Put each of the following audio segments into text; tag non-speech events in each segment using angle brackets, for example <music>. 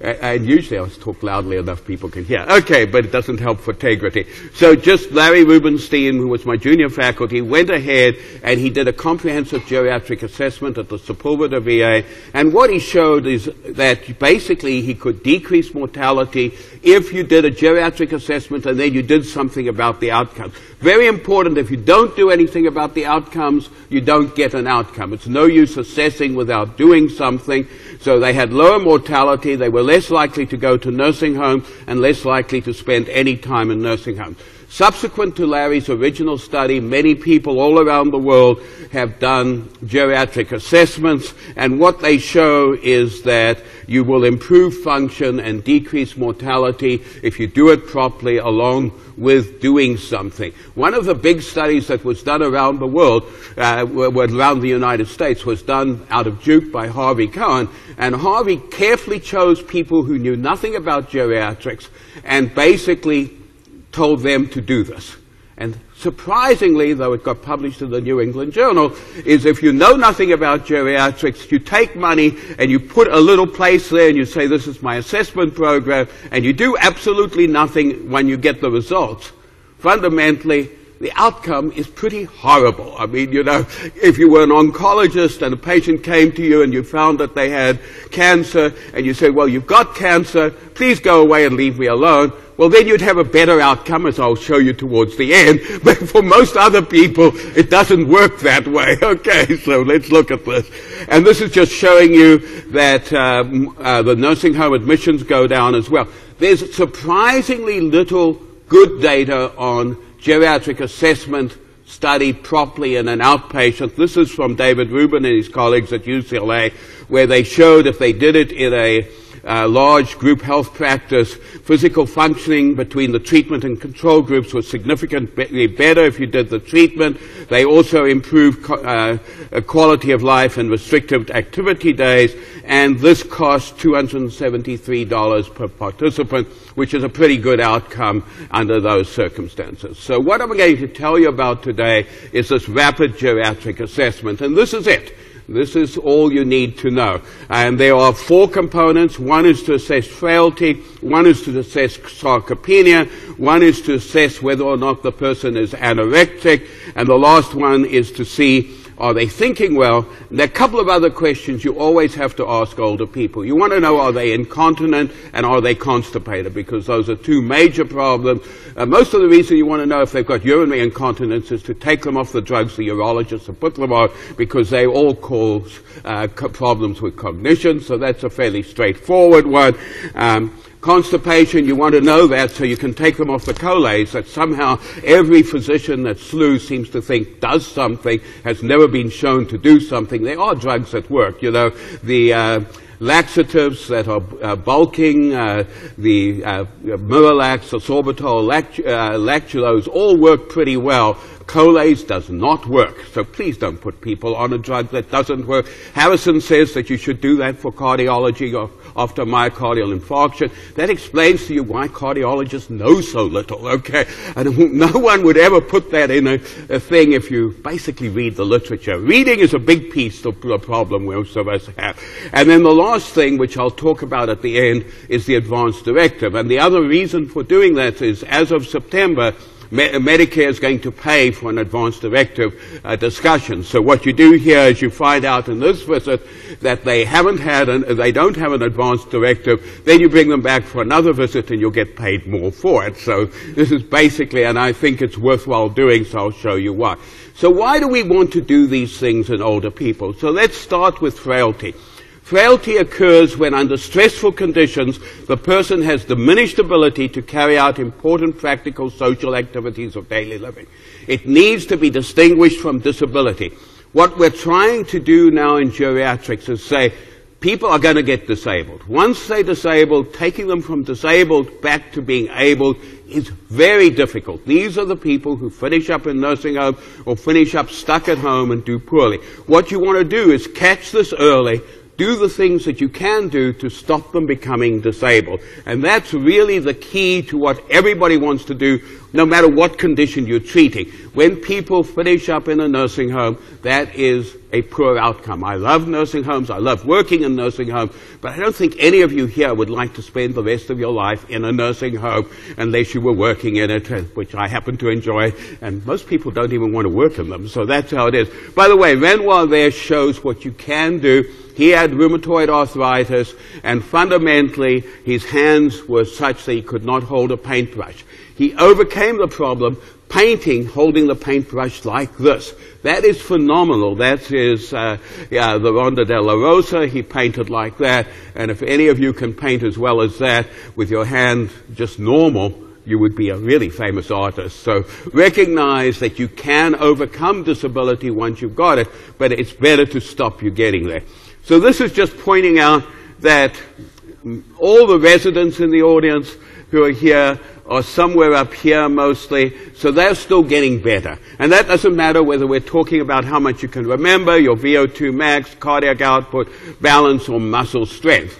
And usually I talk loudly enough people can hear. Okay, but it doesn't help for integrity. So just Larry Rubenstein, who was my junior faculty, went ahead and he did a comprehensive geriatric assessment at the Sepulveda VA. And what he showed is that basically he could decrease mortality if you did a geriatric assessment and then you did something about the outcomes. Very important, if you don't do anything about the outcomes, you don't get an outcome. It's no use assessing without doing something. So they had lower mortality, they were less likely to go to nursing homes, and less likely to spend any time in nursing homes. Subsequent to Larry's original study, many people all around the world have done geriatric assessments, and what they show is that you will improve function and decrease mortality if you do it properly along with doing something. One of the big studies that was done around the world, uh, around the United States, was done out of Duke by Harvey Cohen, and Harvey carefully chose people who knew nothing about geriatrics and basically told them to do this. And surprisingly, though it got published in the New England Journal, is if you know nothing about geriatrics, you take money and you put a little place there and you say, this is my assessment program, and you do absolutely nothing when you get the results. Fundamentally, the outcome is pretty horrible. I mean, you know, if you were an oncologist and a patient came to you and you found that they had cancer and you said, well, you've got cancer, please go away and leave me alone. Well, then you'd have a better outcome, as I'll show you towards the end. <laughs> But for most other people, it doesn't work that way. <laughs> Okay, so let's look at this. And this is just showing you that um, uh, the nursing home admissions go down as well. There's surprisingly little good data on geriatric assessment studied properly in an outpatient. This is from David Reuben and his colleagues at UCLA, where they showed if they did it in a uh, large group health practice, physical functioning between the treatment and control groups was significantly better if you did the treatment. They also improved uh, quality of life and restricted activity days, and this cost $273 per participant, which is a pretty good outcome under those circumstances. So what I'm going to tell you about today is this rapid geriatric assessment, and this is it. This is all you need to know. And there are four components. One is to assess frailty. One is to assess sarcopenia. One is to assess whether or not the person is anorectic. And the last one is to see are they thinking well? And there are a couple of other questions you always have to ask older people. You want to know are they incontinent and are they constipated? Because those are two major problems. Uh, most of the reason you want to know if they've got urinary incontinence is to take them off the drugs the urologists have put them on because they all cause uh, problems with cognition. So that's a fairly straightforward one. Um, constipation, you want to know that so you can take them off the Colace, that somehow every physician that SLU seems to think does something, has never been shown to do something. There are drugs that work, you know. The, uh, laxatives that are uh, bulking, uh, the uh, Miralax, the sorbitol, uh, lactulose, all work pretty well. Colace does not work. So please don't put people on a drug that doesn't work. Harrison says that you should do that for cardiology or after myocardial infarction. That explains to you why cardiologists know so little, okay? And <laughs> no one would ever put that in a, a thing if you basically read the literature. Reading is a big piece of the problem most of us have. And then the last thing, which I'll talk about at the end, is the advance directive. And the other reason for doing that is as of September, Medicare is going to pay for an advance directive uh, discussion. So what you do here is you find out in this visit that they haven't had an, they don't have an advance directive, then you bring them back for another visit and you'll get paid more for it. So this is basically, and I think it's worthwhile doing, so I'll show you why. So why do we want to do these things in older people? So let's start with frailty. Frailty occurs when under stressful conditions the person has diminished ability to carry out important practical social activities of daily living. It needs to be distinguished from disability. What we're trying to do now in geriatrics is say people are going to get disabled. Once they're disabled, taking them from disabled back to being able is very difficult. These are the people who finish up in nursing home or finish up stuck at home and do poorly. What you want to do is catch this early, do the things that you can do to stop them becoming disabled. And that's really the key to what everybody wants to do, no matter what condition you're treating. When people finish up in a nursing home, that is a poor outcome. I love nursing homes. I love working in nursing homes, but I don't think any of you here would like to spend the rest of your life in a nursing home unless you were working in it, which I happen to enjoy, and most people don't even want to work in them, so that's how it is. By the way, Renoir there shows what you can do he had rheumatoid arthritis, and fundamentally, his hands were such that he could not hold a paintbrush. He overcame the problem painting, holding the paintbrush like this. That is phenomenal. That is uh, yeah, the Ronda della Rosa. He painted like that. And if any of you can paint as well as that with your hand just normal, you would be a really famous artist. So recognize that you can overcome disability once you've got it, but it's better to stop you getting there. So this is just pointing out that all the residents in the audience who are here are somewhere up here mostly, so they're still getting better. And that doesn't matter whether we're talking about how much you can remember, your VO2 max, cardiac output, balance, or muscle strength.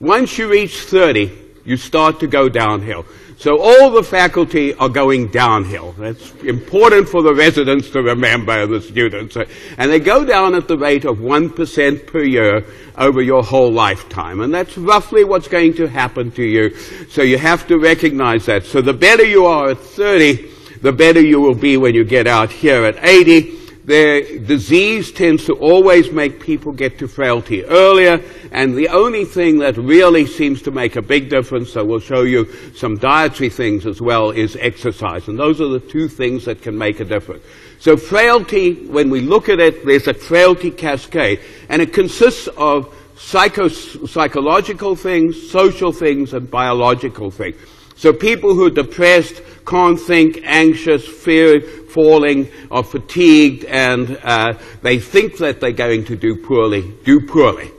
Once you reach 30, you start to go downhill. So all the faculty are going downhill. That's important for the residents to remember, the students. And they go down at the rate of 1% per year over your whole lifetime. And that's roughly what's going to happen to you. So you have to recognize that. So the better you are at 30, the better you will be when you get out here at 80 their disease tends to always make people get to frailty earlier, and the only thing that really seems to make a big difference, so we'll show you some dietary things as well, is exercise. And those are the two things that can make a difference. So frailty, when we look at it, there's a frailty cascade, and it consists of psycho- psychological things, social things, and biological things. So people who are depressed can't think, anxious, fear, falling, are fatigued, and uh, they think that they're going to do poorly, do poorly.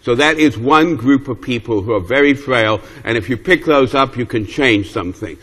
So that is one group of people who are very frail, and if you pick those up, you can change something.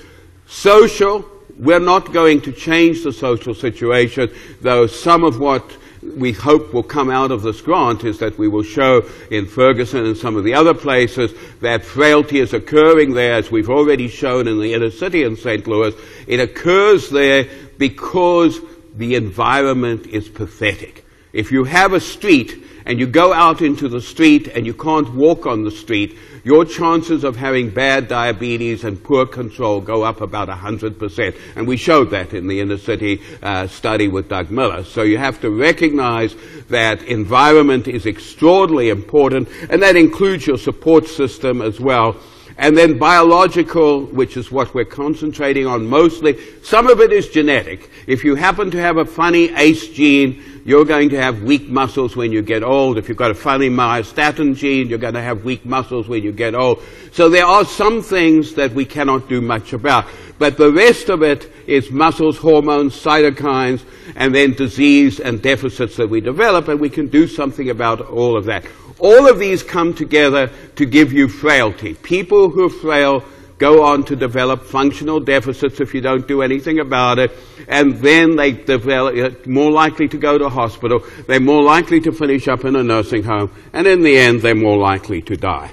Social, we're not going to change the social situation, though some of what we hope will come out of this grant is that we will show in Ferguson and some of the other places that frailty is occurring there, as we've already shown in the inner city in St. Louis. It occurs there because the environment is pathetic. If you have a street and you go out into the street and you can't walk on the street, your chances of having bad diabetes and poor control go up about 100%. And we showed that in the inner city uh, study with Doug Miller. So you have to recognize that environment is extraordinarily important, and that includes your support system as well. And then biological, which is what we're concentrating on mostly. Some of it is genetic. If you happen to have a funny ACE gene, you're going to have weak muscles when you get old. If you've got a funny myostatin gene, you're going to have weak muscles when you get old. So there are some things that we cannot do much about. But the rest of it is muscles, hormones, cytokines, and then disease and deficits that we develop, and we can do something about all of that. All of these come together to give you frailty. People who are frail go on to develop functional deficits if you don't do anything about it, and then they develop uh, more likely to go to hospital, they're more likely to finish up in a nursing home, and in the end, they're more likely to die.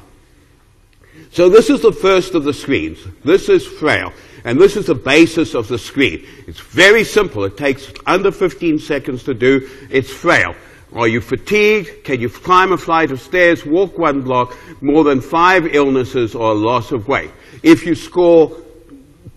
So this is the first of the screens. This is frail. And this is the basis of the screen. It's very simple. It takes under 15 seconds to do. It's frail. Are you fatigued? Can you climb a flight of stairs, walk one block? More than five illnesses or loss of weight. If you score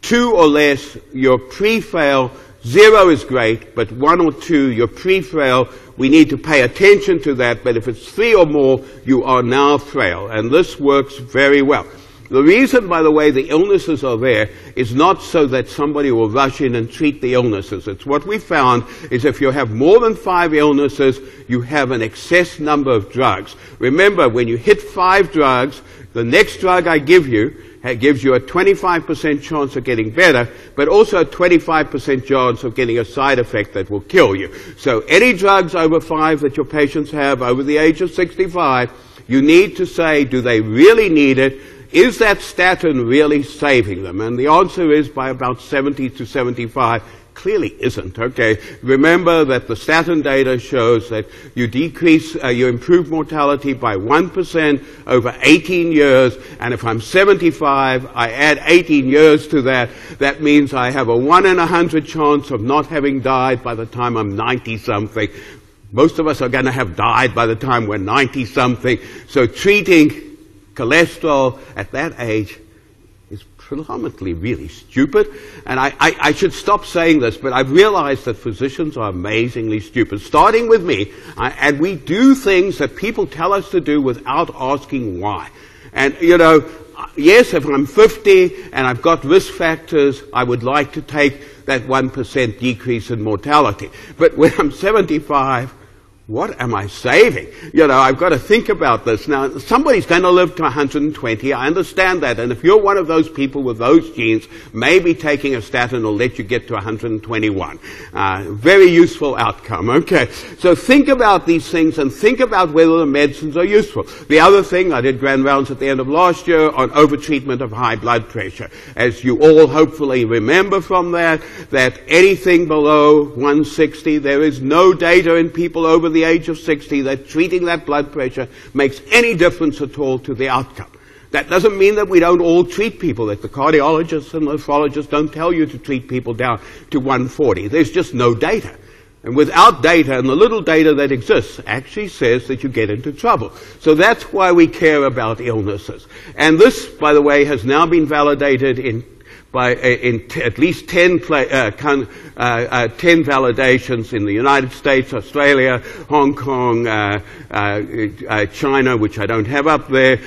two or less, you're pre-frail. Zero is great, but one or two, you're pre-frail. We need to pay attention to that, but if it's three or more, you are now frail. And this works very well. The reason, by the way, the illnesses are there is not so that somebody will rush in and treat the illnesses. It's what we found is if you have more than five illnesses, you have an excess number of drugs. Remember, when you hit five drugs, the next drug I give you gives you a 25% chance of getting better, but also a 25% chance of getting a side effect that will kill you. So any drugs over five that your patients have over the age of 65, you need to say, do they really need it? Is that statin really saving them? And the answer is by about 70 to 75 clearly isn't. Okay, remember that the statin data shows that you decrease, uh, you improve mortality by 1% over 18 years, and if I'm 75, I add 18 years to that, that means I have a 1 in a 100 chance of not having died by the time I'm 90 something. Most of us are going to have died by the time we're 90 something, so treating cholesterol at that age is predominantly really stupid. And I, I, I, should stop saying this, but I've realized that physicians are amazingly stupid, starting with me. I, and we do things that people tell us to do without asking why. And, you know, yes, if I'm 50 and I've got risk factors, I would like to take that 1% decrease in mortality. But when I'm 75, what am I saving? You know, I've got to think about this. Now, somebody's going to live to 120. I understand that. And if you're one of those people with those genes, maybe taking a statin will let you get to 121. Uh, very useful outcome. Okay. So think about these things and think about whether the medicines are useful. The other thing, I did grand rounds at the end of last year on overtreatment of high blood pressure. As you all hopefully remember from that, that anything below 160, there is no data in people over the the age of 60 that treating that blood pressure makes any difference at all to the outcome. That doesn't mean that we don't all treat people, that the cardiologists and nephrologists don't tell you to treat people down to 140. There's just no data. And without data, and the little data that exists actually says that you get into trouble. So that's why we care about illnesses. And this, by the way, has now been validated in by uh, in t- at least 10, play, uh, con, uh, uh, 10 validations in the United States, Australia, Hong Kong, uh, uh, China, which I don't have up there,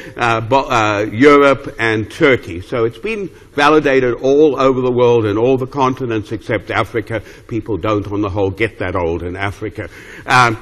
bo- Europe, and Turkey. So it's been validated all over the world in all the continents except Africa. People don't, on the whole, get that old in Africa. Um,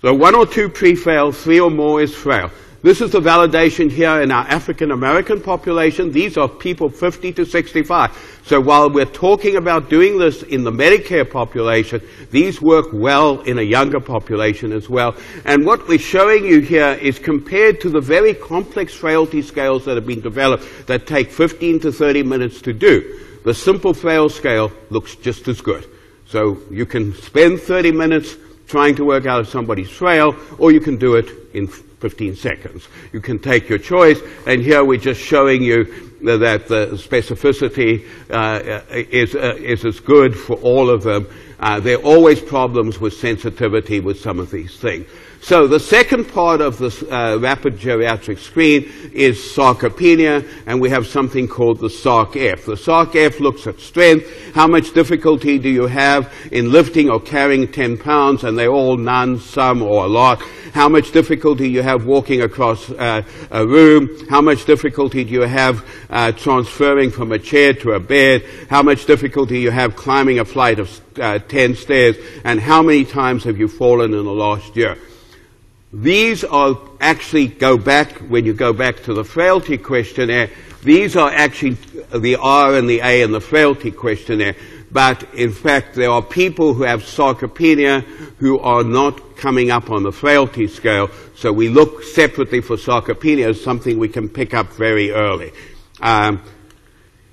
so one or two pre-fail, three or more is frail. This is the validation here in our African American population. These are people 50 to 65. So while we're talking about doing this in the Medicare population, these work well in a younger population as well. And what we're showing you here is compared to the very complex frailty scales that have been developed that take 15 to 30 minutes to do. The simple frail scale looks just as good. So you can spend 30 minutes trying to work out if somebody's frail, or you can do it in 15 seconds. You can take your choice, and here we're just showing you that the specificity uh, is, uh, is as good for all of them. Uh, there are always problems with sensitivity with some of these things. So the second part of this uh, rapid geriatric screen is sarcopenia, and we have something called the SARC-F. The SARC-F looks at strength. How much difficulty do you have in lifting or carrying 10 pounds? And they're all none, some, or a lot. How much difficulty you have walking across uh, a room? How much difficulty do you have uh, transferring from a chair to a bed? How much difficulty you have climbing a flight of uh, 10 stairs? And how many times have you fallen in the last year? These are actually go back, when you go back to the frailty questionnaire, these are actually the R and the A in the frailty questionnaire. But in fact, there are people who have sarcopenia who are not coming up on the frailty scale. So we look separately for sarcopenia as something we can pick up very early. Um,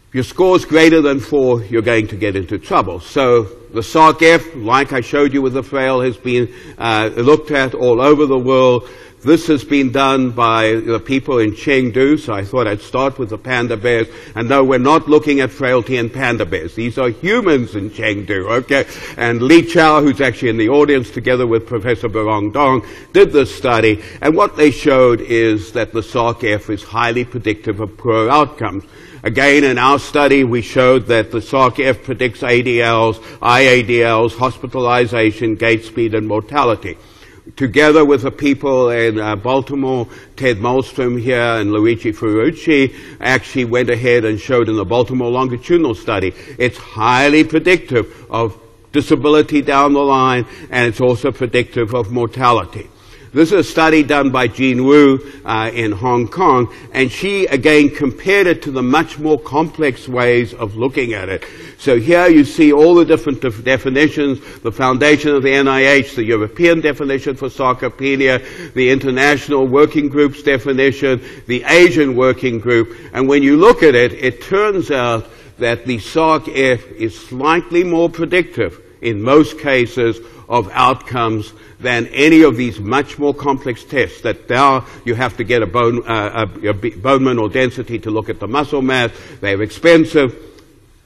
if your score is greater than four, you're going to get into trouble. So the SARC-F, like I showed you with the frail, has been uh, looked at all over the world. This has been done by the people in Chengdu, so I thought I'd start with the panda bears. And no, we're not looking at frailty in panda bears. These are humans in Chengdu, okay? And Li Chao, who's actually in the audience together with Professor Birong Dong, did this study. And what they showed is that the SARC-F is highly predictive of poor outcomes. Again, in our study, we showed that the SARC-F predicts ADLs, IADLs, hospitalization, gait speed, and mortality. Together with the people in uh, Baltimore, Ted Malmstrom here and Luigi Ferrucci actually went ahead and showed in the Baltimore longitudinal study, it's highly predictive of disability down the line, and it's also predictive of mortality. This is a study done by Jean Woo uh, in Hong Kong, and she again compared it to the much more complex ways of looking at it. So here you see all the different def- definitions, the foundation of the NIH, the European definition for sarcopenia, the international working group's definition, the Asian working group, and when you look at it, it turns out that the SARC-F is slightly more predictive in most cases of outcomes than any of these much more complex tests that now you have to get a bone, uh, a, a bone mineral density to look at the muscle mass. They're expensive.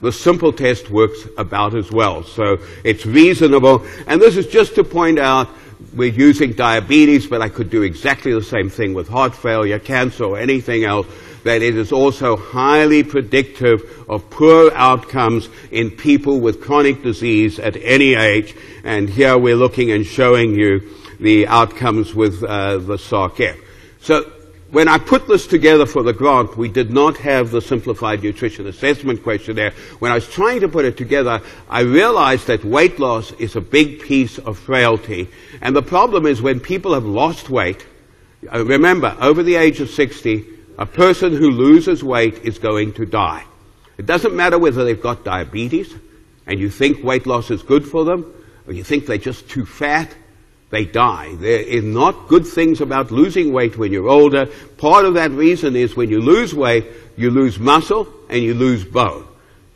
The simple test works about as well. So it's reasonable. And this is just to point out we're using diabetes, but I could do exactly the same thing with heart failure, cancer, or anything else that it is also highly predictive of poor outcomes in people with chronic disease at any age. And here we're looking and showing you the outcomes with uh, the SARC-F. So when I put this together for the grant, we did not have the simplified nutrition assessment questionnaire. When I was trying to put it together, I realized that weight loss is a big piece of frailty. And the problem is when people have lost weight, uh, remember, over the age of 60, a person who loses weight is going to die. It doesn't matter whether they've got diabetes and you think weight loss is good for them or you think they're just too fat, they die. There is not good things about losing weight when you're older. Part of that reason is when you lose weight, you lose muscle and you lose bone.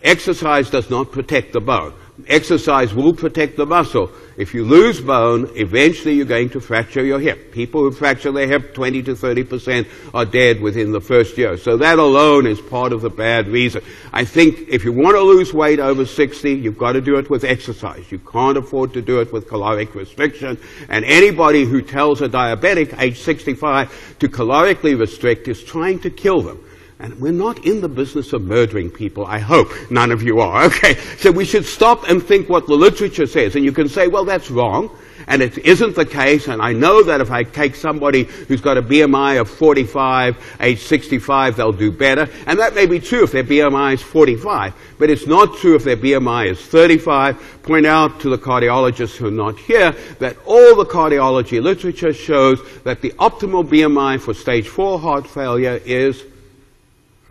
Exercise does not protect the bone. Exercise will protect the muscle. If you lose bone, eventually you're going to fracture your hip. People who fracture their hip, 20 to 30 percent are dead within the first year. So that alone is part of the bad reason. I think if you want to lose weight over 60, you've got to do it with exercise. You can't afford to do it with caloric restriction. And anybody who tells a diabetic age 65 to calorically restrict is trying to kill them. And we're not in the business of murdering people. I hope none of you are. <laughs> Okay. So we should stop and think what the literature says. And you can say, well, that's wrong. And it isn't the case. And I know that if I take somebody who's got a BMI of 45, age 65, they'll do better. And that may be true if their BMI is 45. But it's not true if their BMI is 35. Point out to the cardiologists who are not here that all the cardiology literature shows that the optimal BMI for stage 4 heart failure is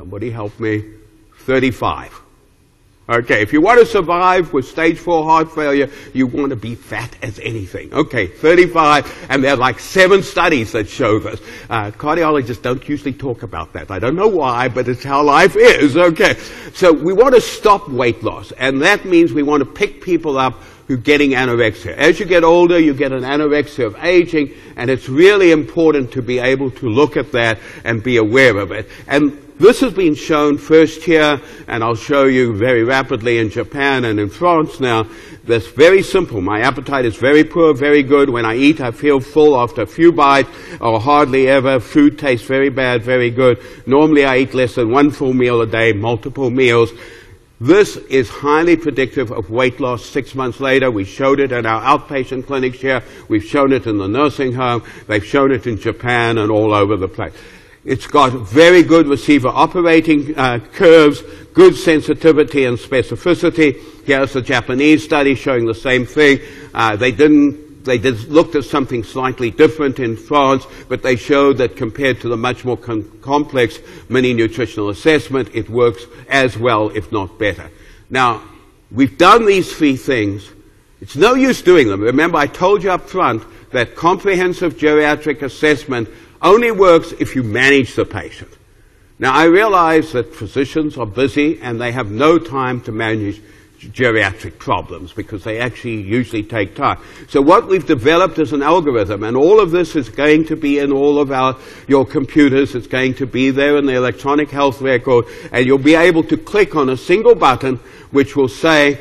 Somebody help me. 35. Okay, if you want to survive with stage 4 heart failure, you want to be fat as anything. Okay, 35, and there are like seven studies that show this. Uh, cardiologists don't usually talk about that. I don't know why, but it's how life is. Okay, so we want to stop weight loss, and that means we want to pick people up who are getting anorexia. As you get older, you get an anorexia of aging, and it's really important to be able to look at that and be aware of it. And this has been shown first here, and I'll show you very rapidly in Japan and in France now. That's very simple. My appetite is very poor, very good. When I eat, I feel full after a few bites or hardly ever. Food tastes very bad, very good. Normally I eat less than one full meal a day, multiple meals. This is highly predictive of weight loss six months later. We showed it at our outpatient clinics here. We've shown it in the nursing home. They've shown it in Japan and all over the place. It's got very good receiver operating uh, curves, good sensitivity and specificity. Here's a Japanese study showing the same thing. Uh, they didn't, they did, looked at something slightly different in France, but they showed that compared to the much more com- complex mini nutritional assessment, it works as well, if not better. Now, we've done these three things. It's no use doing them. Remember, I told you up front that comprehensive geriatric assessment only works if you manage the patient. Now, I realize that physicians are busy and they have no time to manage geriatric problems because they actually usually take time. So what we've developed is an algorithm and all of this is going to be in all of our, your computers. It's going to be there in the electronic health record and you'll be able to click on a single button which will say,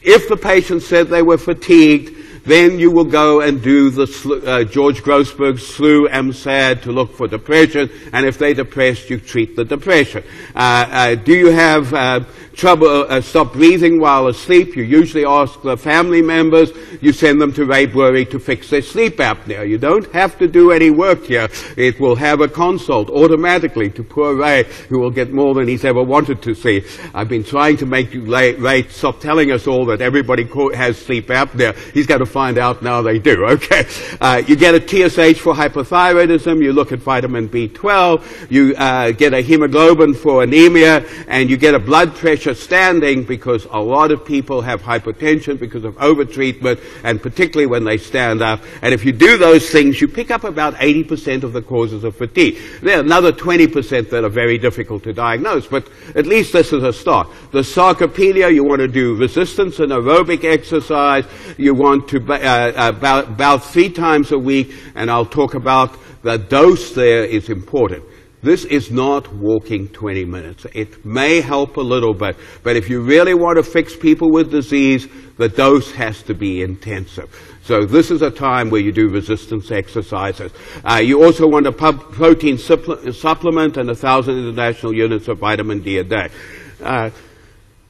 if the patient said they were fatigued, then you will go and do the uh, George Grossberg SLU SAD to look for depression, and if they're depressed, you treat the depression. Uh, uh, do you have uh, trouble, uh, stop breathing while asleep? You usually ask the family members. You send them to Ray Bury to fix their sleep apnea. You don't have to do any work here. It will have a consult automatically to poor Ray, who will get more than he's ever wanted to see. I've been trying to make you, Ray, Ray stop telling us all that everybody has sleep apnea. He's got to find out now they do. <laughs> Okay. Uh, you get a TSH for hypothyroidism. You look at vitamin B12. You uh, get a hemoglobin for anemia, and you get a blood pressure standing because a lot of people have hypertension because of overtreatment, and particularly when they stand up. And if you do those things, you pick up about 80% of the causes of fatigue. There are another 20% that are very difficult to diagnose, but at least this is a start. The sarcopenia, you want to do resistance and aerobic exercise. You want to uh, about, about three times a week, and I'll talk about the dose there is important. This is not walking 20 minutes. It may help a little bit, but if you really want to fix people with disease, the dose has to be intensive. So this is a time where you do resistance exercises. Uh, you also want a protein supple- supplement and a thousand international units of vitamin D a day. Uh,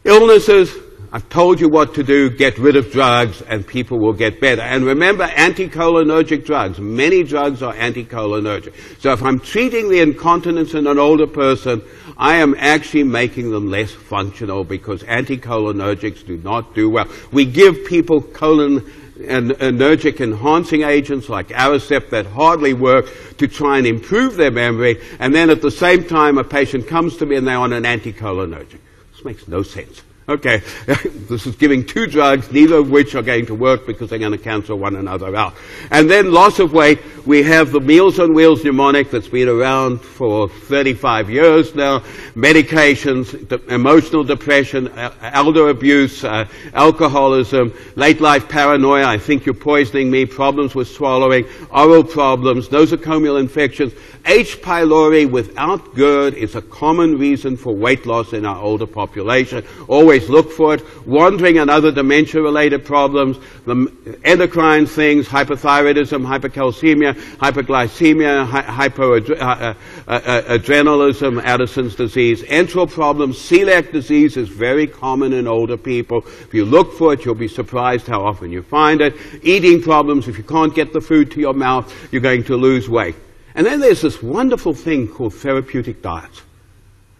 illnesses, I've told you what to do. Get rid of drugs and people will get better. And remember, anticholinergic drugs. Many drugs are anticholinergic. So if I'm treating the incontinence in an older person, I am actually making them less functional because anticholinergics do not do well. We give people colon cholinergic enhancing agents like Aricept that hardly work to try and improve their memory, and then at the same time a patient comes to me and they're on an anticholinergic. This makes no sense. Okay, <laughs> this is giving two drugs, neither of which are going to work because they're going to cancel one another out. And then loss of weight, we have the Meals on Wheels mnemonic that's been around for 35 years now, medications, emotional depression, elder abuse, uh, alcoholism, late life paranoia, I think you're poisoning me, problems with swallowing, oral problems, nosocomial infections. H. pylori without GERD is a common reason for weight loss in our older population. Always look for it. Wandering and other dementia-related problems, the endocrine things, hypothyroidism, hypercalcemia, hyperglycemia, hyperadrenalism, uh, uh, uh, Addison's disease. Enteral problems, celiac disease is very common in older people. If you look for it, you'll be surprised how often you find it. Eating problems, if you can't get the food to your mouth, you're going to lose weight. And then there's this wonderful thing called therapeutic diets.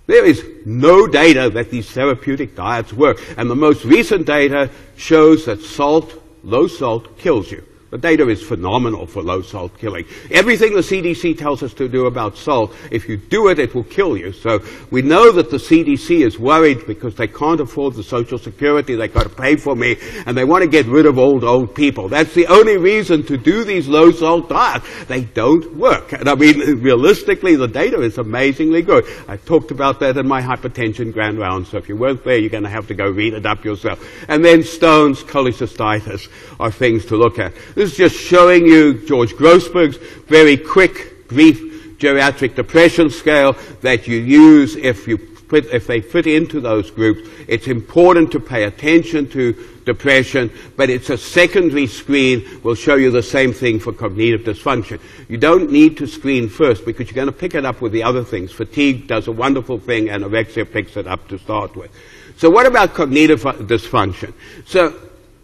There is no data that these therapeutic diets work. And the most recent data shows that salt, low salt, kills you. The data is phenomenal for low salt killing. Everything the CDC tells us to do about salt, if you do it, it will kill you. So we know that the CDC is worried because they can't afford the Social Security, they've got to pay for me, and they want to get rid of old, old people. That's the only reason to do these low salt diets. They don't work. And I mean, <laughs> realistically, the data is amazingly good. I talked about that in my hypertension grand round, so if you weren't there, you're going to have to go read it up yourself. And then stones, cholecystitis are things to look at. This is just showing you George Grossberg's very quick, brief geriatric depression scale that you use if you fit, if they fit into those groups. It's important to pay attention to depression, but it's a secondary screen We'll show you the same thing for cognitive dysfunction. You don't need to screen first because you're going to pick it up with the other things. Fatigue does a wonderful thing, and anorexia picks it up to start with. So what about cognitive uh, dysfunction? So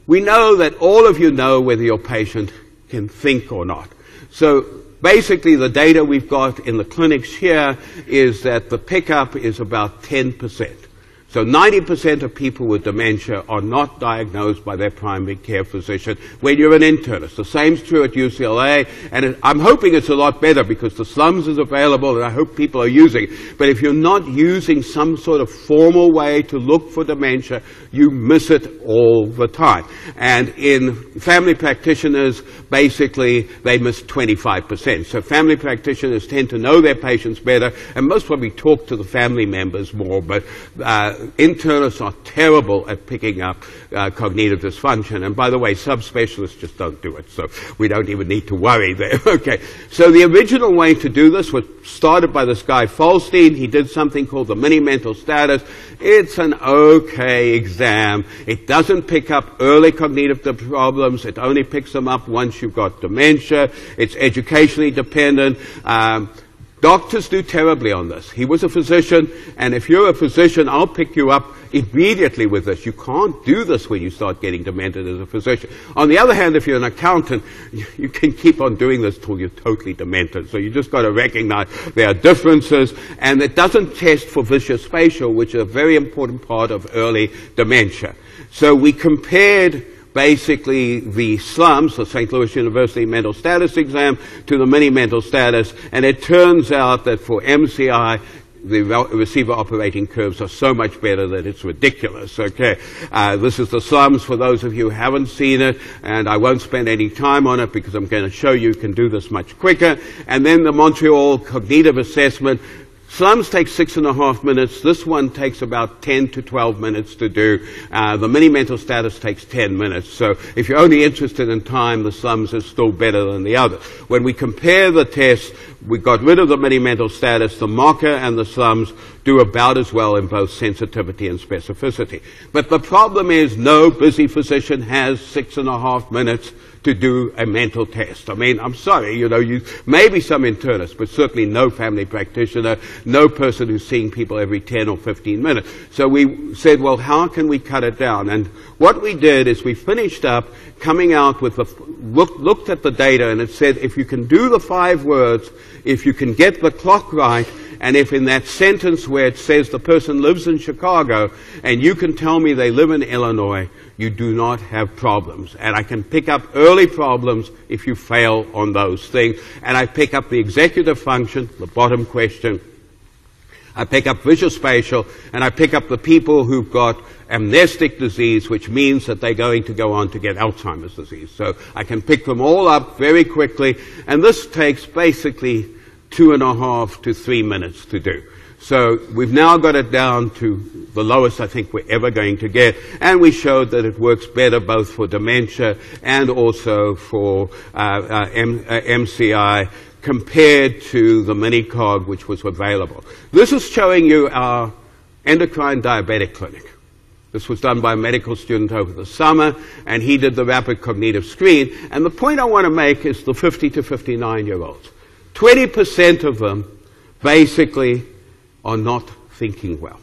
we know that all of you know whether your patient can think or not. So basically the data we've got in the clinics here is that the pickup is about 10%. So 90% of people with dementia are not diagnosed by their primary care physician when you're an internist. The same's true at UCLA, and it, I'm hoping it's a lot better because the slums is available and I hope people are using it. But if you're not using some sort of formal way to look for dementia, you miss it all the time. And in family practitioners, basically, they miss 25%. So family practitioners tend to know their patients better and most probably talk to the family members more, but uh, internists are terrible at picking up uh, cognitive dysfunction. And by the way, subspecialists just don't do it, so we don't even need to worry there. <laughs> okay. So the original way to do this was started by this guy Folstein. He did something called the mini mental status. It's an okay exam. It doesn't pick up early cognitive problems. It only picks them up once you've got dementia. It's educationally dependent. Um, Doctors do terribly on this. He was a physician, and if you're a physician, I'll pick you up immediately with this. You can't do this when you start getting demented as a physician. On the other hand, if you're an accountant, you can keep on doing this till you're totally demented. So you just got to recognize there are differences, and it doesn't test for visual spatial, which is a very important part of early dementia. So we compared basically the slums, the St. Louis University mental status exam, to the mini mental status, and it turns out that for MCI, the receiver operating curves are so much better that it's ridiculous. Okay, uh, this is the slums for those of you who haven't seen it, and I won't spend any time on it because I'm going to show you can do this much quicker. And then the Montreal cognitive assessment. Slums take six and a half minutes. This one takes about 10 to 12 minutes to do. Uh, the mini mental status takes 10 minutes. So if you're only interested in time, the slums is still better than the other. When we compare the tests, we got rid of the mini mental status. The MoCA and the slums do about as well in both sensitivity and specificity. But the problem is no busy physician has six and a half minutes to do a mental test. I mean, I'm sorry, you know, you, maybe some internists, but certainly no family practitioner, no person who's seeing people every 10 or 15 minutes. So we said, well, how can we cut it down? And what we did is we finished up coming out with the, look, looked at the data and it said if you can do the five words, if you can get the clock right, and if in that sentence where it says the person lives in Chicago and you can tell me they live in Illinois, you do not have problems. And I can pick up early problems if you fail on those things. And I pick up the executive function, the bottom question. I pick up visuospatial, and I pick up the people who've got amnestic disease, which means that they're going to go on to get Alzheimer's disease. So I can pick them all up very quickly, and this takes basically two and a half to three minutes to do. So we've now got it down to the lowest I think we're ever going to get, and we showed that it works better both for dementia and also for uh, uh, M- uh, MCI compared to the minicog which was available. This is showing you our endocrine diabetic clinic. This was done by a medical student over the summer, and he did the rapid cognitive screen. And the point I want to make is the 50 to 59 year olds. 20% of them basically are not thinking well.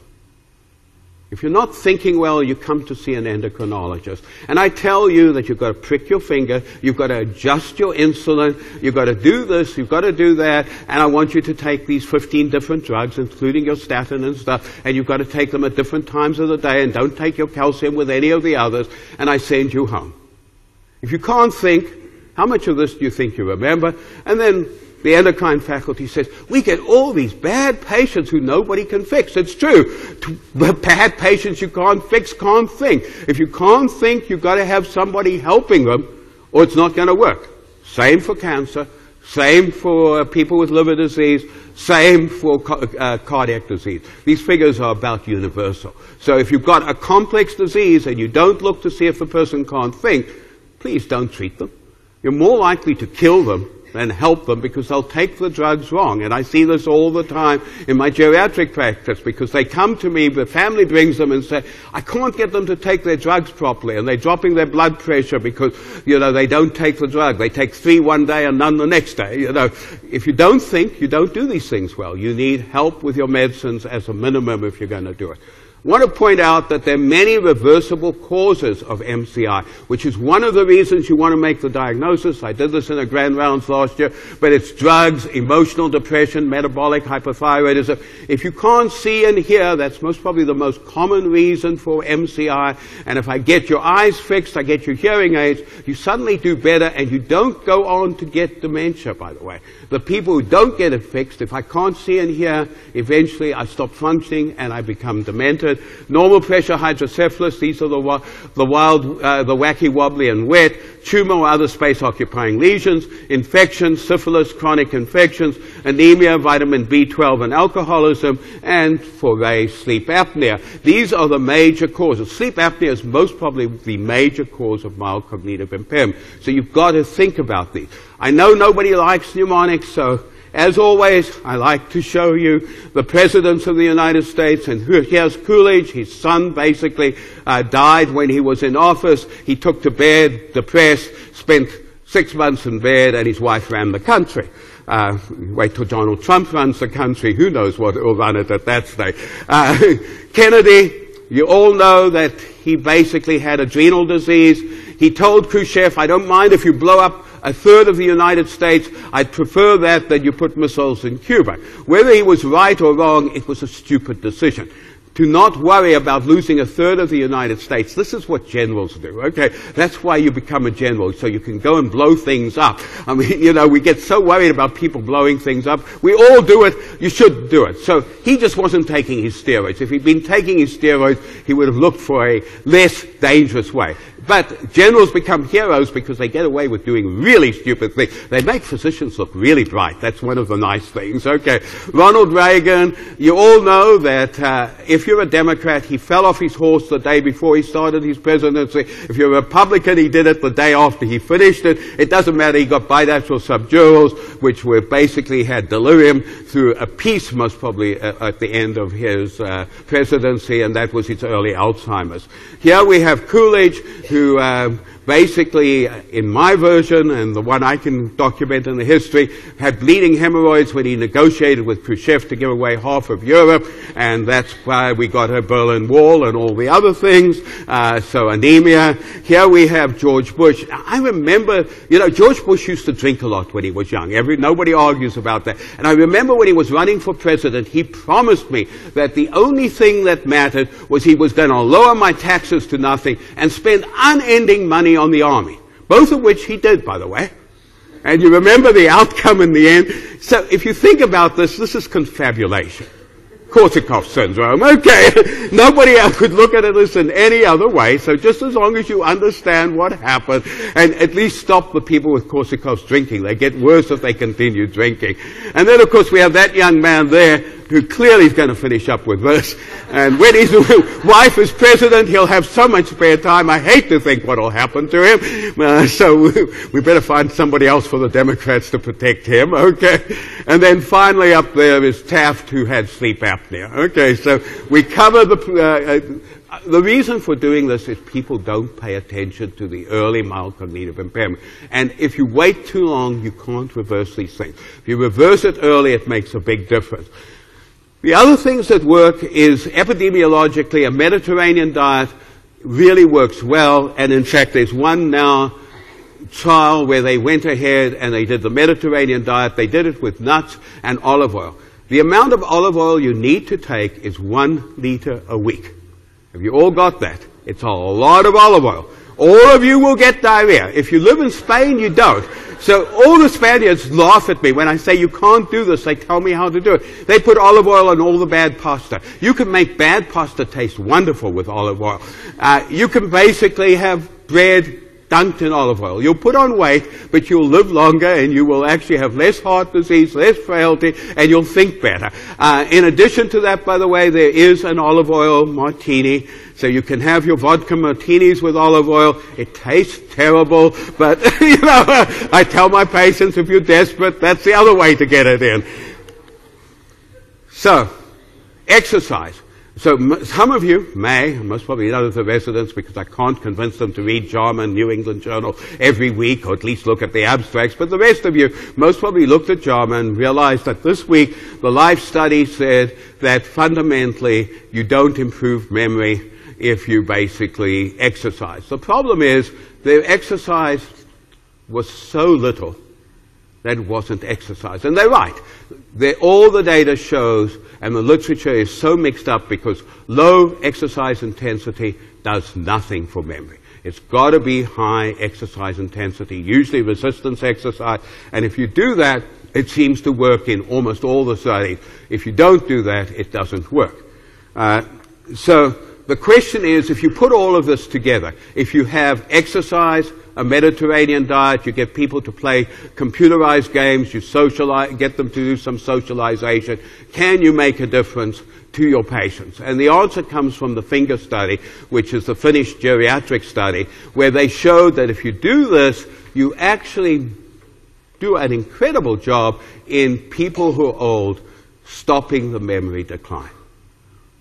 If you're not thinking well, you come to see an endocrinologist. And I tell you that you've got to prick your finger, you've got to adjust your insulin, you've got to do this, you've got to do that, and I want you to take these 15 different drugs, including your statin and stuff, and you've got to take them at different times of the day, and don't take your calcium with any of the others, and I send you home. If you can't think, how much of this do you think you remember? And then the endocrine faculty says, we get all these bad patients who nobody can fix. It's true. Bad patients you can't fix can't think. If you can't think, you've got to have somebody helping them, or it's not going to work. Same for cancer, same for people with liver disease, same for uh, cardiac disease. These figures are about universal. So if you've got a complex disease and you don't look to see if the person can't think, please don't treat them. You're more likely to kill them and help them because they'll take the drugs wrong. And I see this all the time in my geriatric practice because they come to me, the family brings them and say, I can't get them to take their drugs properly and they're dropping their blood pressure because, you know, they don't take the drug. They take three one day and none the next day. You know, if you don't think, you don't do these things well. You need help with your medicines as a minimum if you're going to do it. Want to point out that there are many reversible causes of MCI, which is one of the reasons you want to make the diagnosis. I did this in a grand rounds last year, but it's drugs, emotional depression, metabolic hypothyroidism. If you can't see and hear, that's most probably the most common reason for MCI. And if I get your eyes fixed, I get your hearing aids, you suddenly do better and you don't go on to get dementia, by the way. The people who don't get it fixed, if I can't see and hear, eventually I stop functioning and I become demented normal pressure hydrocephalus, these are the, the wild, uh, the wacky, wobbly, and wet, tumor or other space occupying lesions, infections, syphilis, chronic infections, anemia, vitamin B12, and alcoholism, and for sleep apnea. These are the major causes. Sleep apnea is most probably the major cause of mild cognitive impairment. So you've got to think about these. I know nobody likes mnemonics, so as always, I like to show you the presidents of the United States, and here's Coolidge. His son basically uh, died when he was in office. He took to bed, depressed, spent six months in bed, and his wife ran the country. Uh, wait till Donald Trump runs the country. Who knows what will run it at that stage? Uh, <laughs> Kennedy, you all know that he basically had adrenal disease. He told Khrushchev, I don't mind if you blow up a third of the United States. I'd prefer that than you put missiles in Cuba. Whether he was right or wrong, it was a stupid decision. to not worry about losing a third of the United States. This is what generals do, okay? That's why you become a general, so you can go and blow things up. I mean, <laughs> you know, we get so worried about people blowing things up. We all do it. You should do it. So he just wasn't taking his steroids. If he'd been taking his steroids, he would have looked for a less dangerous way. But generals become heroes because they get away with doing really stupid things. They make physicians look really bright. That's one of the nice things. Okay. Ronald Reagan, you all know that uh, if you're a Democrat, he fell off his horse the day before he started his presidency. If you're a Republican, he did it the day after he finished it. It doesn't matter. He got bilateral subdurals, which were basically had delirium through a piece, most probably uh, at the end of his uh, presidency, and that was his early Alzheimer's. Here we have Coolidge, who um, basically, in my version and the one I can document in the history, had bleeding hemorrhoids when he negotiated with Khrushchev to give away half of Europe, and that's why we got a Berlin Wall and all the other things. Uh, so anemia. Here we have George Bush. I remember, you know, George Bush used to drink a lot when he was young. Every, nobody argues about that. And I remember when he was running for president, he promised me that the only thing that mattered was he was going to lower my taxes to nothing and spend unending money on the army. Both of which he did, by the way. And you remember the outcome in the end. So if you think about this, this is confabulation. Korsakoff syndrome. Okay. <laughs> Nobody else could look at it in any other way. So just as long as you understand what happened and at least stop the people with Korsakoff's drinking. They get worse if they continue drinking. And then of course we have that young man there who clearly is going to finish up with this. And when his <laughs> wife is president, he'll have so much spare time. I hate to think what will happen to him. Uh, so <laughs> we better find somebody else for the Democrats to protect him. Okay. And then finally up there is Taft who had sleep apnea. Okay. So we cover the, uh, uh, the reason for doing this is people don't pay attention to the early mild cognitive impairment. And if you wait too long, you can't reverse these things. If you reverse it early, it makes a big difference. The other things that work is epidemiologically a Mediterranean diet really works well. And in fact, there's one now trial where they went ahead and they did the Mediterranean diet. They did it with nuts and olive oil. The amount of olive oil you need to take is one liter a week. Have you all got that? It's a lot of olive oil. All of you will get diarrhea. If you live in Spain, you don't. So all the Spaniards laugh at me when I say you can't do this. They tell me how to do it. They put olive oil on all the bad pasta. You can make bad pasta taste wonderful with olive oil. Uh, you can basically have bread dunked in olive oil. You'll put on weight, but you'll live longer and you will actually have less heart disease, less frailty, and you'll think better. Uh, in addition to that, by the way, there is an olive oil martini. So you can have your vodka martinis with olive oil. It tastes terrible, but <laughs> you know, I tell my patients if you're desperate, that's the other way to get it in. So, exercise. So some of you may, most probably none of the residents, because I can't convince them to read JAMA New England Journal every week, or at least look at the abstracts, but the rest of you most probably looked at JAMA and realized that this week the life study said that fundamentally you don't improve memory if you basically exercise. The problem is the exercise was so little that wasn't exercise. And they're right. They're, all the data shows, and the literature is so mixed up because low exercise intensity does nothing for memory. It's got to be high exercise intensity, usually resistance exercise. And if you do that, it seems to work in almost all the studies. If you don't do that, it doesn't work. Uh, so the question is, if you put all of this together, if you have exercise, a Mediterranean diet, you get people to play computerized games, you socialize, get them to do some socialization, can you make a difference to your patients? And the answer comes from the FINGER study, which is the Finnish geriatric study, where they showed that if you do this, you actually do an incredible job in people who are old stopping the memory decline.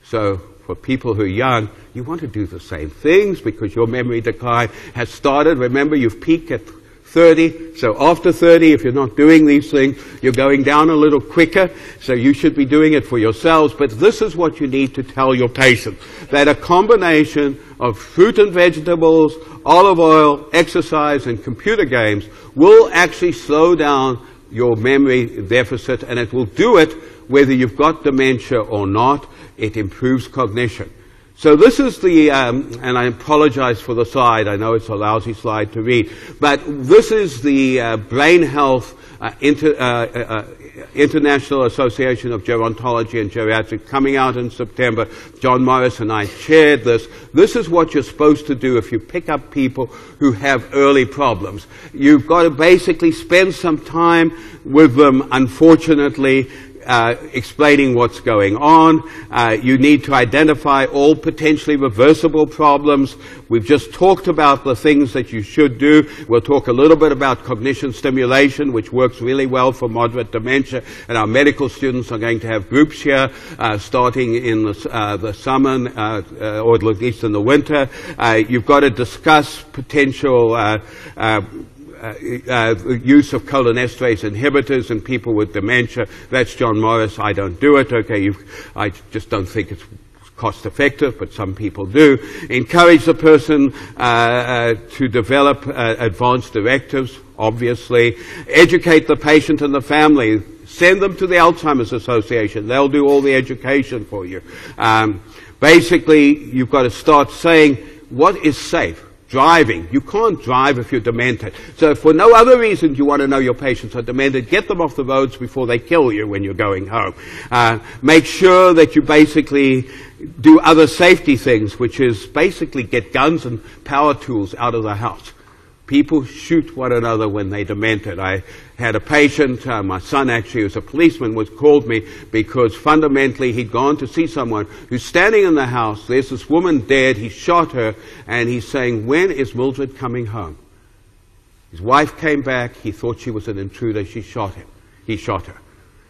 So for people who are young, you want to do the same things because your memory decline has started. Remember, you've peaked at 30. So after 30, if you're not doing these things, you're going down a little quicker. So you should be doing it for yourselves. But this is what you need to tell your patients. That a combination of fruit and vegetables, olive oil, exercise, and computer games will actually slow down your memory deficit and it will do it whether you've got dementia or not it improves cognition. So this is the, um, and I apologize for the slide. I know it's a lousy slide to read, but this is the uh, brain health uh, inter, uh, uh, uh International Association of Gerontology and Geriatrics coming out in September. John Morris and I chaired this. This is what you're supposed to do if you pick up people who have early problems. You've got to basically spend some time with them, unfortunately, uh, explaining what's going on. Uh, you need to identify all potentially reversible problems. We've just talked about the things that you should do. We'll talk a little bit about cognition stimulation, which works really well for moderate dementia. And our medical students are going to have groups here uh, starting in the, uh, the summer, uh, or at least in the winter. you've got to discuss potential uh, uh, use of cholinesterase inhibitors in people with dementia. That's John Morris. I don't do it. Okay, I just don't think it's cost effective, but some people do. Encourage the person uh, uh, to develop uh, advanced directives, obviously. Educate the patient and the family. Send them to the Alzheimer's Association. They'll do all the education for you. Um, basically, you've got to start saying what is safe driving. You can't drive if you're demented. So for no other reason you want to know your patients are demented, get them off the roads before they kill you when you're going home. Uh, make sure that you basically do other safety things, which is basically get guns and power tools out of the house. People shoot one another when they're demented. I had a patient, uh, my son actually, was a policeman, was called me because fundamentally he'd gone to see someone who's standing in the house. There's this woman dead. He shot her, and he's saying, "When is Mildred coming home?" His wife came back. He thought she was an intruder. She shot him. He shot her.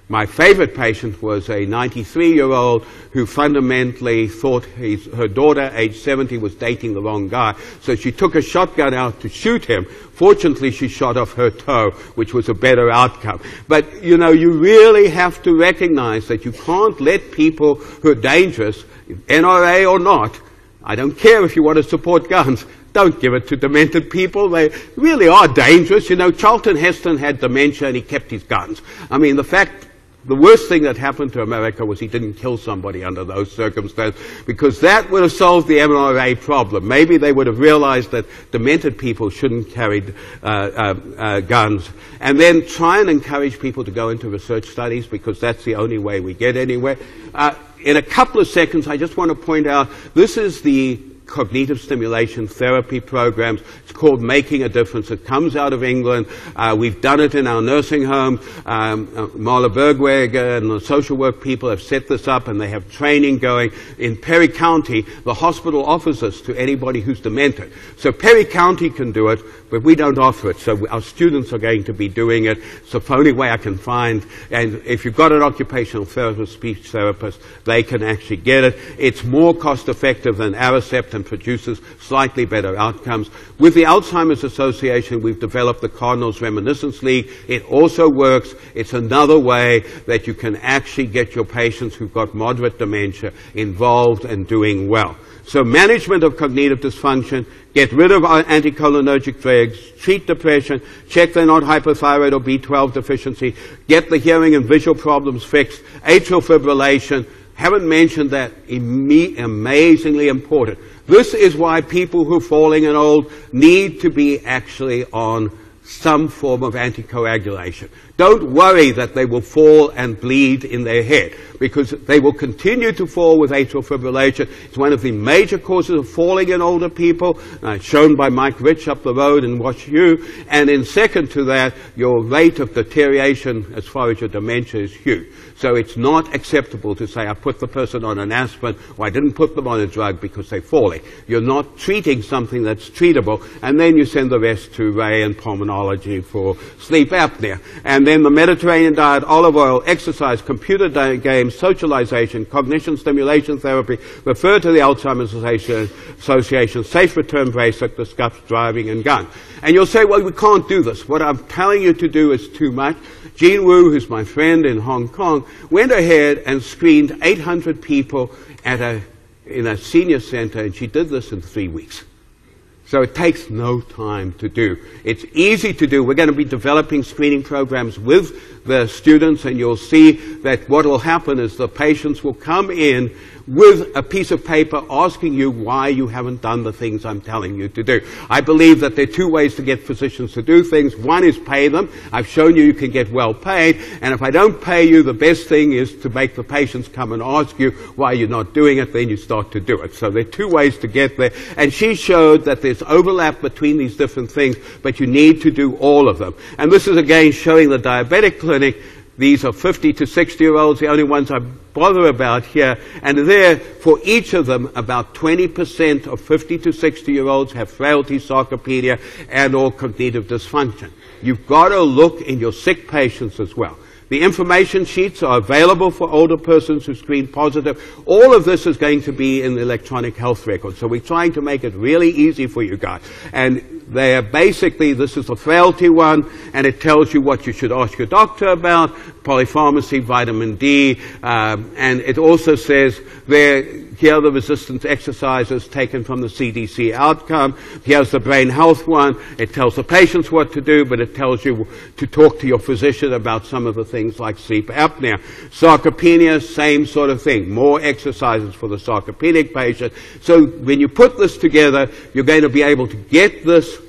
My favorite patient was a 93 year old who fundamentally thought his, her daughter, age 70, was dating the wrong guy. So she took a shotgun out to shoot him. Fortunately, she shot off her toe, which was a better outcome. But, you know, you really have to recognize that you can't let people who are dangerous, NRA or not, I don't care if you want to support guns, don't give it to demented people. They really are dangerous. You know, Charlton Heston had dementia and he kept his guns. I mean, the fact the worst thing that happened to America was he didn't kill somebody under those circumstances, because that would have solved the NRA problem. Maybe they would have realized that demented people shouldn't carry uh, uh, uh, guns. And then try and encourage people to go into research studies, because that's the only way we get anywhere. Uh, in a couple of seconds, I just want to point out this is the cognitive stimulation therapy programs. It's called Making a Difference. It comes out of England. Uh, we've done it in our nursing home. Um, uh, Marla Berg-Weger and the social work people have set this up and they have training going. In Perry County, the hospital offers this to anybody who's demented. So Perry County can do it, but we don't offer it. So our students are going to be doing it. It's the only way I can find. And if you've got an occupational therapist, speech therapist, they can actually get it. It's more cost effective than Aricept and produces slightly better outcomes. With the Alzheimer's Association, we've developed the Cardinals Reminiscence League. It also works. It's another way that you can actually get your patients who've got moderate dementia involved and doing well. So management of cognitive dysfunction, get rid of uh, anticholinergic drugs, treat depression, check they're not hypothyroid or B12 deficiency, get the hearing and visual problems fixed, atrial fibrillation, haven't mentioned that amazingly important. This is why people who are falling and old need to be actually on some form of anticoagulation. Don't worry that they will fall and bleed in their head because they will continue to fall with atrial fibrillation. It's one of the major causes of falling in older people, uh, shown by Mike Rich up the road in Wash U. And in second to that, your rate of deterioration as far as your dementia is huge. So it's not acceptable to say, I put the person on an aspirin or I didn't put them on a drug because they're falling. You're not treating something that's treatable, and then you send the rest to Ray and pulmonology for sleep apnea. And then the Mediterranean diet, olive oil, exercise, computer games, socialization, cognition stimulation therapy, refer to the Alzheimer's Association, safe return bracelet, discuss driving and guns. And you'll say, well, we can't do this. What I'm telling you to do is too much. Jean Woo, who's my friend in Hong Kong, went ahead and screened 800 people at a, in a senior center, and she did this in three weeks. So it takes no time to do. It's easy to do. We're going to be developing screening programs with the students, and you'll see that what will happen is the patients will come in with a piece of paper asking you why you haven't done the things I'm telling you to do. I believe that there are two ways to get physicians to do things. One is pay them. I've shown you you can get well paid. And if I don't pay you, the best thing is to make the patients come and ask you why you're not doing it. Then you start to do it. So there are two ways to get there. And she showed that there's overlap between these different things, but you need to do all of them. And this is again showing the diabetic clinic these are 50 to 60 year olds, the only ones I bother about here. And there, for each of them, about 20% of 50 to 60 year olds have frailty, sarcopenia, and or cognitive dysfunction. You've got to look in your sick patients as well. The information sheets are available for older persons who screen positive. All of this is going to be in the electronic health record. So we're trying to make it really easy for you guys. And they are basically, this is a frailty one, and it tells you what you should ask your doctor about, polypharmacy, vitamin D, um, and it also says there, here are the resistance exercises taken from the CDC outcome. Here's the brain health one. It tells the patients what to do, but it tells you to talk to your physician about some of the things like sleep apnea. Sarcopenia, same sort of thing. More exercises for the sarcopenic patient. So when you put this together, you're going to be able to get this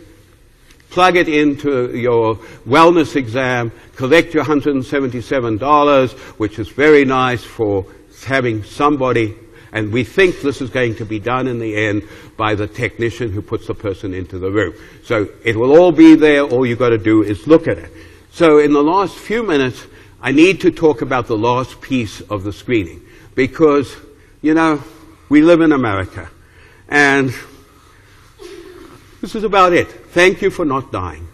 plug it into your wellness exam, collect your $177, which is very nice for having somebody, and we think this is going to be done in the end by the technician who puts the person into the room. So it will all be there, all you've got to do is look at it. So in the last few minutes, I need to talk about the last piece of the screening, because, you know, we live in America, and this is about it. Thank you for not dying.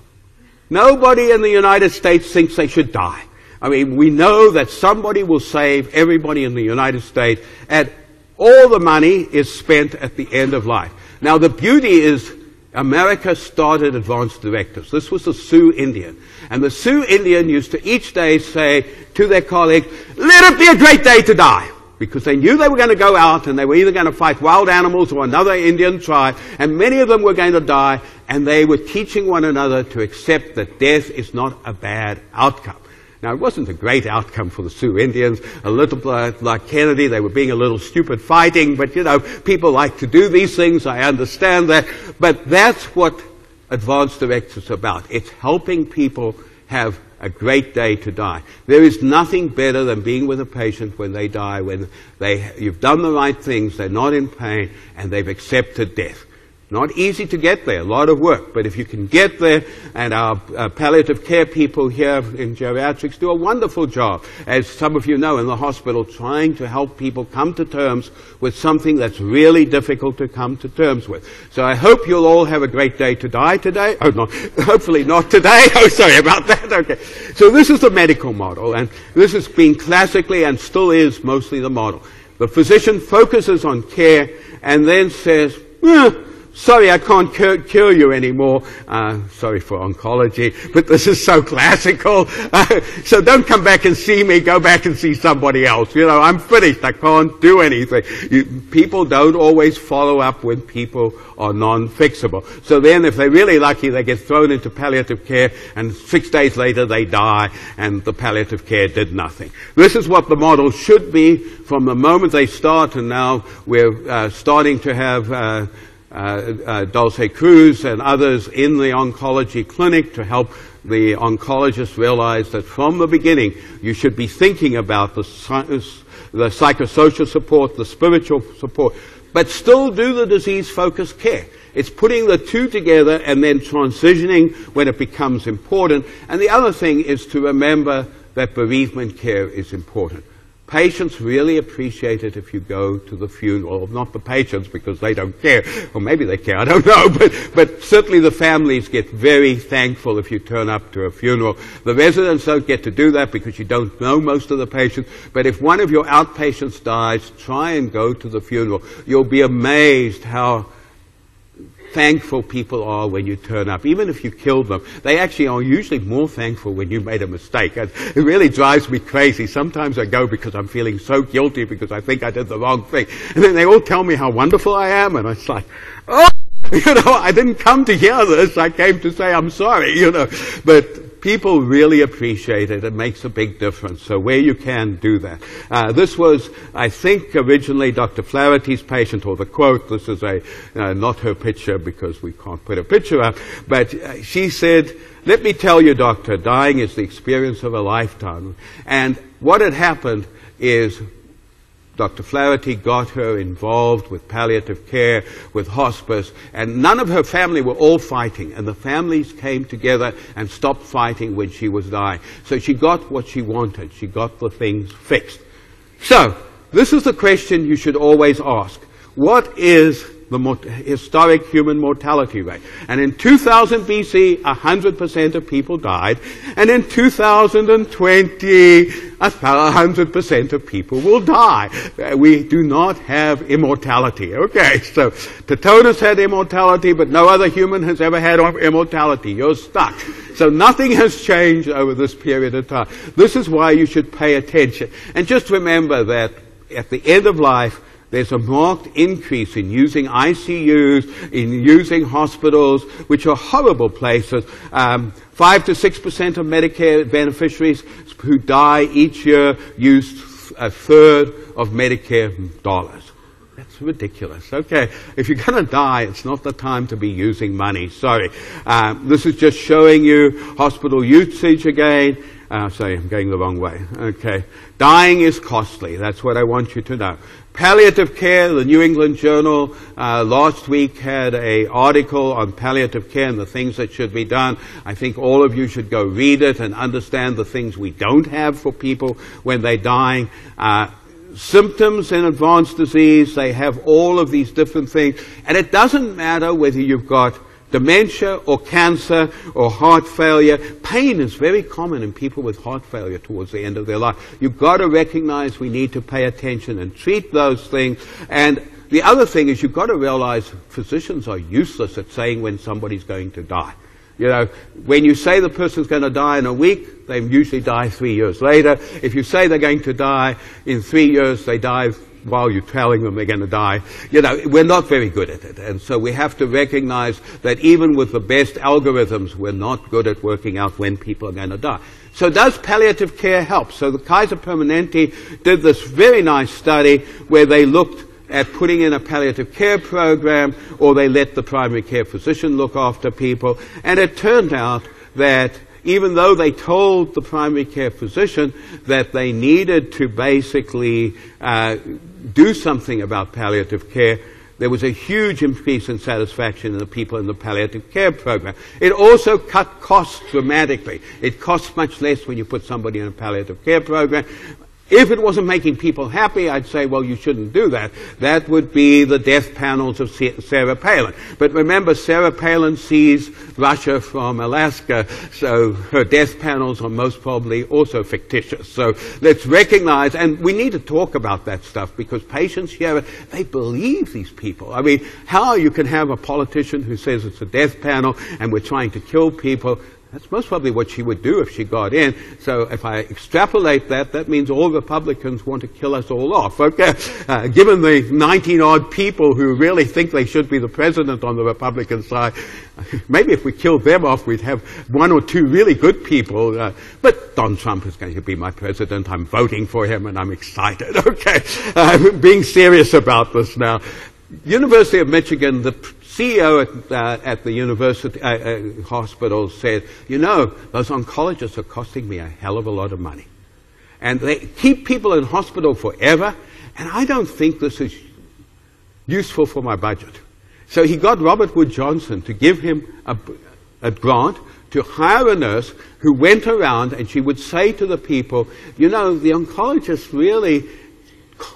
Nobody in the United States thinks they should die. I mean, we know that somebody will save everybody in the United States, and all the money is spent at the end of life. Now, the beauty is America started advanced directives. This was the Sioux Indian. And the Sioux Indian used to each day say to their colleagues, let it be a great day to die because they knew they were going to go out and they were either going to fight wild animals or another Indian tribe, and many of them were going to die, and they were teaching one another to accept that death is not a bad outcome. Now, it wasn't a great outcome for the Sioux Indians. A little like Kennedy, they were being a little stupid fighting, but you know, people like to do these things. I understand that. But that's what advanced directives is about. It's helping people have a great day to die. There is nothing better than being with a patient when they die, when they, you've done the right things, they're not in pain, and they've accepted death. Not easy to get there, a lot of work, but if you can get there, and our uh, palliative care people here in geriatrics do a wonderful job, as some of you know, in the hospital, trying to help people come to terms with something that's really difficult to come to terms with. So I hope you'll all have a great day to die today. Oh, no, <laughs> hopefully not today. <laughs> Oh, sorry about that. <laughs> Okay. So this is the medical model, and this has been classically and still is mostly the model. The physician focuses on care and then says, eh, sorry, I can't cure, you anymore. Uh, sorry for oncology, but this is so classical. Uh, <laughs> so don't come back and see me. Go back and see somebody else. You know, I'm finished. I can't do anything. You, people don't always follow up when people are non-fixable. So then, if they're really lucky, they get thrown into palliative care, and six days later they die, and the palliative care did nothing. This is what the model should be from the moment they start, and now we're uh, starting to have uh, Uh, uh, Dulce Cruz and others in the oncology clinic to help the oncologists realize that from the beginning you should be thinking about the, the psychosocial support, the spiritual support, but still do the disease-focused care. It's putting the two together and then transitioning when it becomes important. And the other thing is to remember that bereavement care is important. Patients really appreciate it if you go to the funeral. Not the patients because they don't care. Or maybe they care, I don't <laughs> know. But, but certainly the families get very thankful if you turn up to a funeral. The residents don't get to do that because you don't know most of the patients. But if one of your outpatients dies, try and go to the funeral. You'll be amazed how thankful people are when you turn up, even if you killed them. They actually are usually more thankful when you made a mistake. And it really drives me crazy. Sometimes I go because I'm feeling so guilty because I think I did the wrong thing. And then they all tell me how wonderful I am, and it's like, oh, <laughs> you know, I didn't come to hear this. I came to say I'm sorry, you know. But people really appreciate it. It makes a big difference. So where you can, do that. Uh, this was, I think, originally Dr. Flaherty's patient, or the quote. This is a uh, not her picture because we can't put a picture up. But uh, she said, "Let me tell you, doctor, dying is the experience of a lifetime." And what had happened is Dr. Flaherty got her involved with palliative care, with hospice, and none of her family were all fighting. And the families came together and stopped fighting when she was dying. So she got what she wanted. She got the things fixed. So, this is the question you should always ask. What is the historic human mortality rate. And in 2000 BC, 100% of people died. And in 2020, 100% of people will die. We do not have immortality. Okay, <laughs> so Tithonus had immortality, but no other human has ever had immortality. You're stuck. So nothing has changed over this period of time. This is why you should pay attention. And just remember that at the end of life, there's a marked increase in using ICUs, in using hospitals, which are horrible places. Um, five to six percent of Medicare beneficiaries who die each year use a third of Medicare dollars. That's ridiculous. Okay, if you're going to die, it's not the time to be using money. Sorry. Um, this is just showing you hospital usage again. Uh, sorry, I'm going the wrong way. Okay. Dying is costly. That's what I want you to know. Palliative care, the New England Journal uh, last week had a article on palliative care and the things that should be done. I think all of you should go read it and understand the things we don't have for people when they're dying. Uh, symptoms in advanced disease, they have all of these different things. And it doesn't matter whether you've got dementia or cancer or heart failure. Pain is very common in people with heart failure towards the end of their life. You've got to recognize we need to pay attention and treat those things. And the other thing is you've got to realize physicians are useless at saying when somebody's going to die. You know, when you say the person's going to die in a week, they usually die three years later. If you say they're going to die in three years, they die while you're telling them they're going to die. You know, we're not very good at it. And so we have to recognize that even with the best algorithms, we're not good at working out when people are going to die. So does palliative care help? So the Kaiser Permanente did this very nice study where they looked at putting in a palliative care program or they let the primary care physician look after people. And it turned out that even though they told the primary care physician that they needed to basically uh, do something about palliative care, there was a huge increase in satisfaction in the people in the palliative care program. It also cut costs dramatically. It costs much less when you put somebody in a palliative care program. If it wasn't making people happy, I'd say, well, you shouldn't do that. That would be the death panels of Sarah Palin. But remember, Sarah Palin sees Russia from Alaska, so her death panels are most probably also fictitious. So let's recognize, and we need to talk about that stuff because patients hear it, they believe these people. I mean, how you can have a politician who says it's a death panel and we're trying to kill people, that's most probably what she would do if she got in. So if I extrapolate that, that means all Republicans want to kill us all off. Okay, uh, given the 19 odd people who really think they should be the president on the Republican side, <laughs> maybe if we killed them off, we'd have one or two really good people. Uh, but Don Trump is going to be my president. I'm voting for him, and I'm excited. <laughs> Okay, uh, being serious about this now. University of Michigan, the CEO at, uh, at the university uh, uh, hospital said, you know, those oncologists are costing me a hell of a lot of money. And they keep people in hospital forever, and I don't think this is useful for my budget. So he got Robert Wood Johnson to give him a, a grant to hire a nurse who went around and she would say to the people, you know, the oncologists really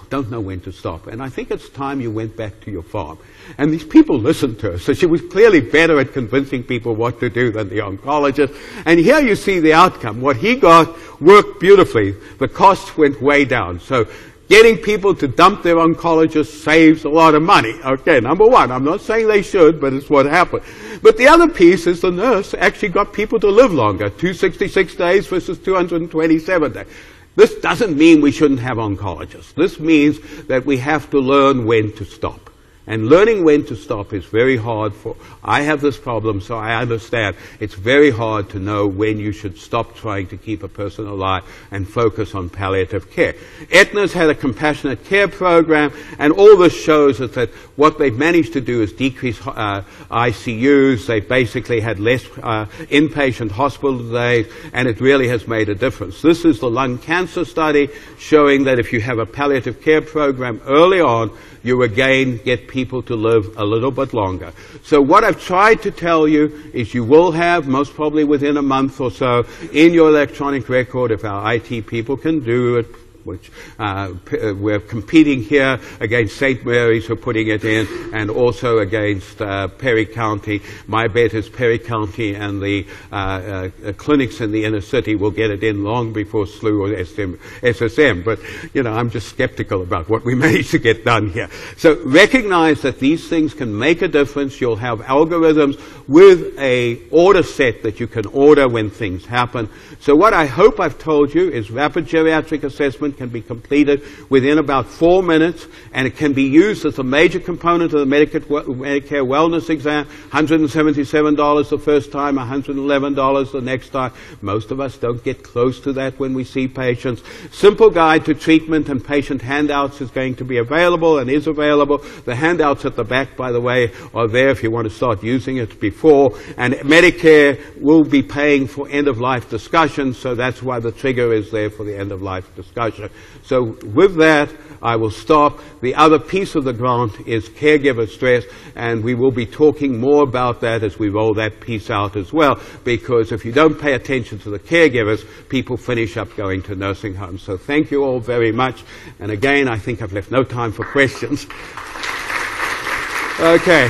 don't know when to stop. And I think it's time you went back to your farm. And these people listened to her. So she was clearly better at convincing people what to do than the oncologist. And here you see the outcome. What he got worked beautifully. The costs went way down. So getting people to dump their oncologist saves a lot of money. Okay, number one. I'm not saying they should, but it's what happened. But the other piece is the nurse actually got people to live longer. 266 days versus 227 days. This doesn't mean we shouldn't have oncologists. This means that we have to learn when to stop. And learning when to stop is very hard for, I have this problem, so I understand. It's very hard to know when you should stop trying to keep a person alive and focus on palliative care. Aetna's had a compassionate care program, and all this shows is that what they've managed to do is decrease uh, ICUs. They've basically had less uh, inpatient hospital days, and it really has made a difference. This is the lung cancer study showing that if you have a palliative care program early on, you again get people to live a little bit longer. So what I've tried to tell you is you will have, most probably within a month or so, in your electronic record, if our IT people can do it, which uh, uh, we're competing here against St. Mary's are putting it in, and also against uh, Perry County. My bet is Perry County and the uh, uh, clinics in the inner city will get it in long before SLU or SM, SSM. But you know, I'm just skeptical about what we <laughs> managed to get done here. So recognize that these things can make a difference. You'll have algorithms with a order set that you can order when things happen. So what I hope I've told you is rapid geriatric assessment can be completed within about four minutes, and it can be used as a major component of the Medicare, wellness exam. $177 the first time, $111 the next time. Most of us don't get close to that when we see patients. Simple guide to treatment and patient handouts is going to be available and is available. The handouts at the back, by the way, are there if you want to start using it before. And Medicare will be paying for end of life discussions, so that's why the trigger is there for the end of life discussion. So with that, I will stop. The other piece of the grant is caregiver stress, and we will be talking more about that as we roll that piece out as well, because if you don't pay attention to the caregivers, people finish up going to nursing homes. So thank you all very much. And again, I think I've left no time for questions. Okay.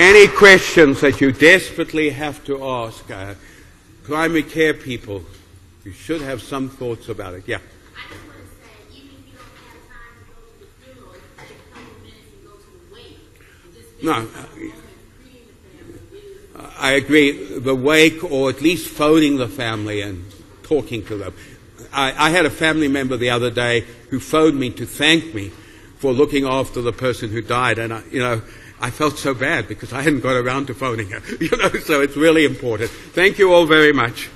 Any questions that you desperately have to ask? Uh, primary care people, you should have some thoughts about it. Yeah. No. Uh, I agree. The wake, or at least phoning the family and talking to them. I, I, had a family member the other day who phoned me to thank me for looking after the person who died, and I, you know, I felt so bad because I hadn't got around to phoning her. <laughs> You know, so it's really important. Thank you all very much.